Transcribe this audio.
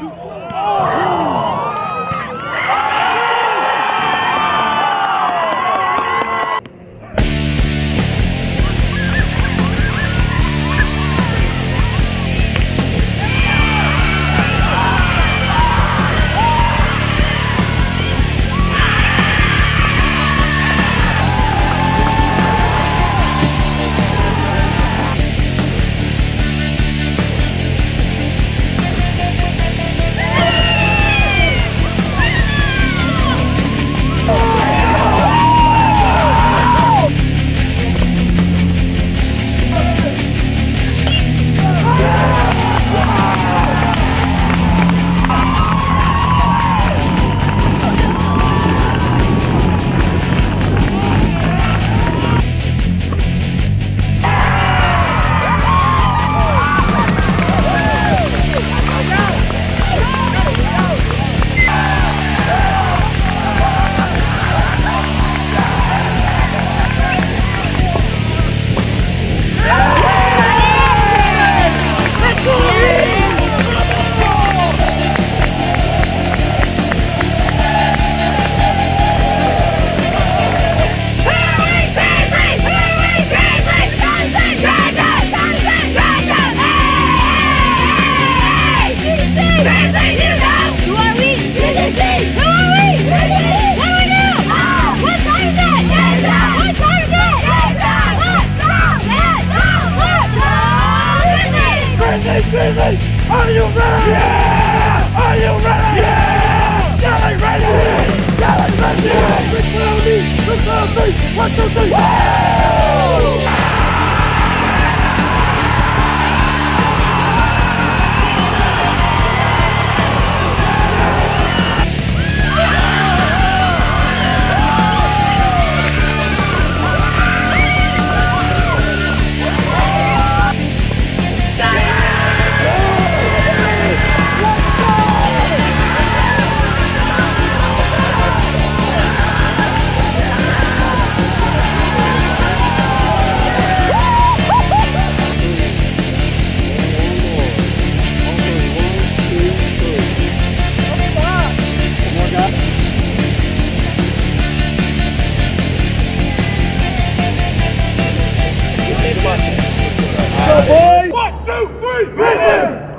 two. Oh! Grizzly! Are you ready? Yeah! Are you ready? Yeah! Jelly ready! Jelly ready! Look at me! Look at me! One, two, three! boys! One, two, three, business!